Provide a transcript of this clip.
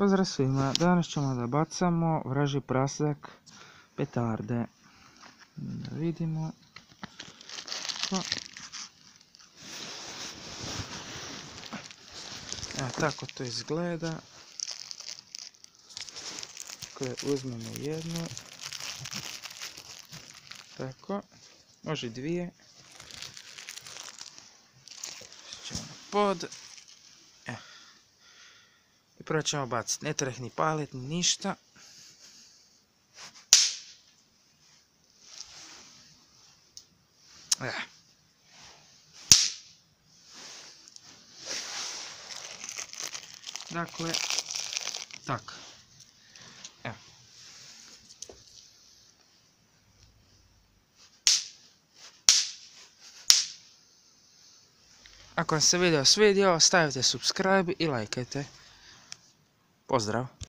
Pozdrav svima, danas ćemo da bacamo vraži prasak petarde. Da vidimo. Evo tako to izgleda. Dakle, uzmemo jednu. Tako. Može dvije. Pod. Prvo ćemo baciti. Ne treba ni palit, ni ništa. E. Dakle, tak. Evo. Ako vam se video svidio, stavite subscribe i lajkajte. Pozdrav!